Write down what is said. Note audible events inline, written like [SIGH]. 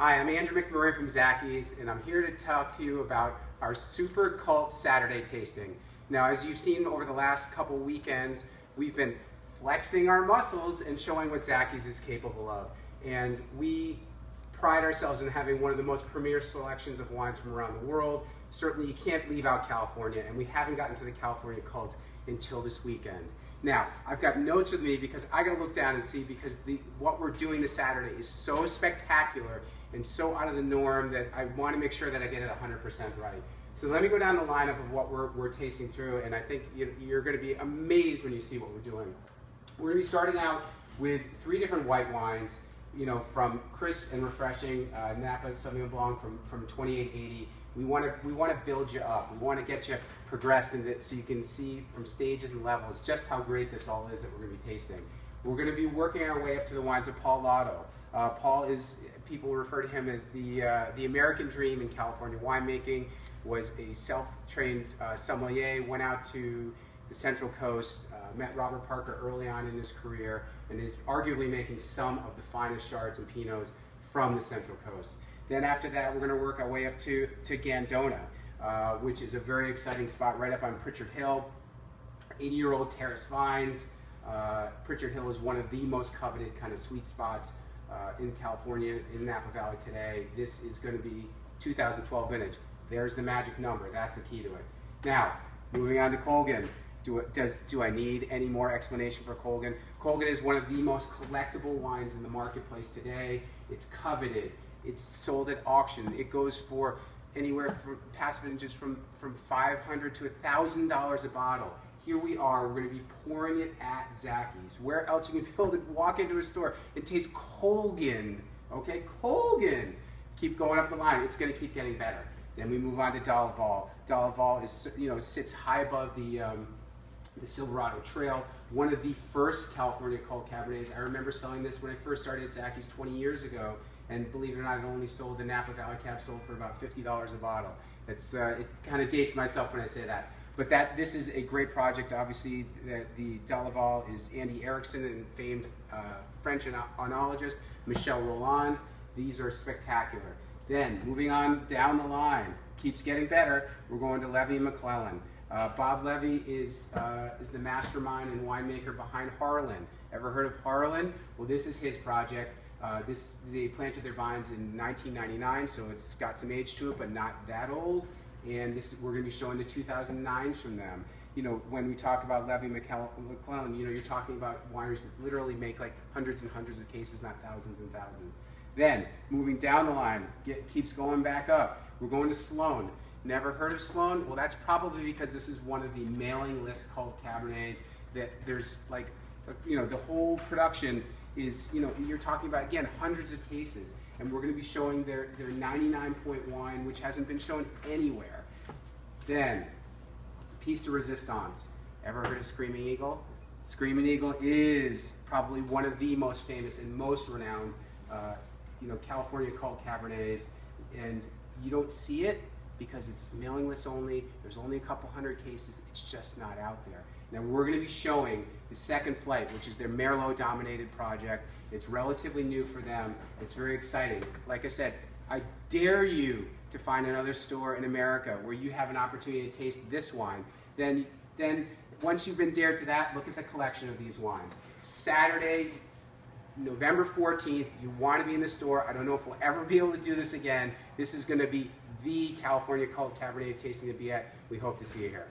Hi, I'm Andrew McMurray from Zachys, and I'm here to talk to you about our Super Cult Saturday tasting. Now, as you've seen over the last couple weekends, we've been flexing our muscles and showing what Zachys is capable of. And we pride ourselves in having one of the most premier selections of wines from around the world. Certainly, you can't leave out California, and we haven't gotten to the California cult until this weekend. Now, I've got notes with me because I gotta look down and see because the, what we're doing this Saturday is so spectacular and so out of the norm that I wanna make sure that I get it 100% right. So let me go down the lineup of what we're, we're tasting through and I think you're gonna be amazed when you see what we're doing. We're gonna be starting out with three different white wines, you know, from crisp and refreshing uh, Napa Sauvignon Blanc from, from 2880 we want to we want to build you up. We want to get you progressed into so you can see from stages and levels just how great this all is that we're going to be tasting. We're going to be working our way up to the wines of Paul Lato. Uh, Paul is people refer to him as the uh, the American dream in California winemaking. Was a self-trained uh, sommelier. Went out to the Central Coast, uh, met Robert Parker early on in his career, and is arguably making some of the finest Chards and Pinots from the Central Coast. Then after that, we're going to work our way up to, to Gandona, uh, which is a very exciting spot right up on Pritchard Hill. 80-year-old terrace vines. Uh, Pritchard Hill is one of the most coveted kind of sweet spots uh, in California, in Napa Valley today. This is going to be 2012 vintage. There's the magic number. That's the key to it. Now, moving on to Colgin. Do, does, do I need any more explanation for Colgin? Colgin is one of the most collectible wines in the marketplace today. It's coveted. It's sold at auction. It goes for anywhere from past vintages from, from 500 to $1,000 a bottle. Here we are, we're gonna be pouring it at Zachys. Where else you can [LAUGHS] be able to walk into a store and taste Colgin, okay? Colgin. Keep going up the line, it's gonna keep getting better. Then we move on to Dalla Valle. Delaval is, you know, sits high above the, um, the Silverado Trail, one of the first California cult Cabernets. I remember selling this when I first started at Zachys 20 years ago and believe it or not, it only sold the Napa Valley capsule for about $50 a bottle. It's, uh, it kind of dates myself when I say that. But that this is a great project. Obviously, the, the Dalla Valle is Andy Erickson and famed uh, French oenologist Michel Rolland. These are spectacular. Then, moving on down the line, keeps getting better. We're going to Levy McClellan. Uh, Bob Levy is, uh, is the mastermind and winemaker behind Harlan. Ever heard of Harlan? Well, this is his project. Uh, this they planted their vines in 1999, so it's got some age to it, but not that old. And this we're going to be showing the 2009s from them. You know, when we talk about Levy McClellan, you know, you're talking about wineries that literally make like hundreds and hundreds of cases, not thousands and thousands. Then moving down the line, get, keeps going back up. We're going to Sloan. Never heard of Sloan? Well, that's probably because this is one of the mailing list called Cabernets that there's like, you know, the whole production is, you know, you're talking about, again, hundreds of cases. And we're going to be showing their, their 99 point wine, which hasn't been shown anywhere. Then, piece de resistance. Ever heard of Screaming Eagle? Screaming Eagle is probably one of the most famous and most renowned, uh, you know, California cult Cabernets. And you don't see it because it's mailing list only. There's only a couple hundred cases. It's just not out there. Now we're going to be showing the second flight, which is their Merlot dominated project. It's relatively new for them. It's very exciting. Like I said, I dare you to find another store in America where you have an opportunity to taste this wine. Then, then once you've been dared to that, look at the collection of these wines. Saturday, November 14th, you want to be in the store. I don't know if we'll ever be able to do this again. This is going to be the California Cult Cabernet tasting to be at. We hope to see you here.